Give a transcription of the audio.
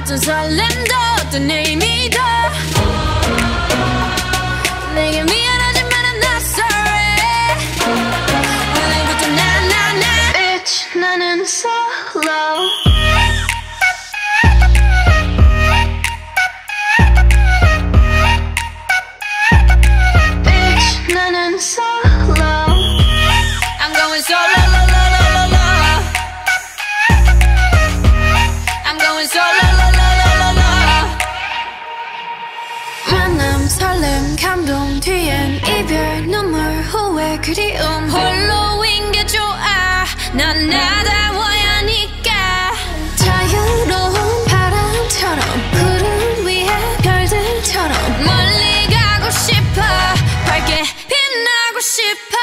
어떤 설렘도 어떤 의미도 내게 미안하지만 I'm not sorry 오늘부터 나나나 Bitch 나는 solo 감동 뒤엔 이별 눈물 후회 그리움 홀로인 게 좋아. 난 나다워야 하니까. 자유로운 바람처럼 구름 위에 별들처럼 멀리 가고 싶어. 밝게 빛나고 싶어.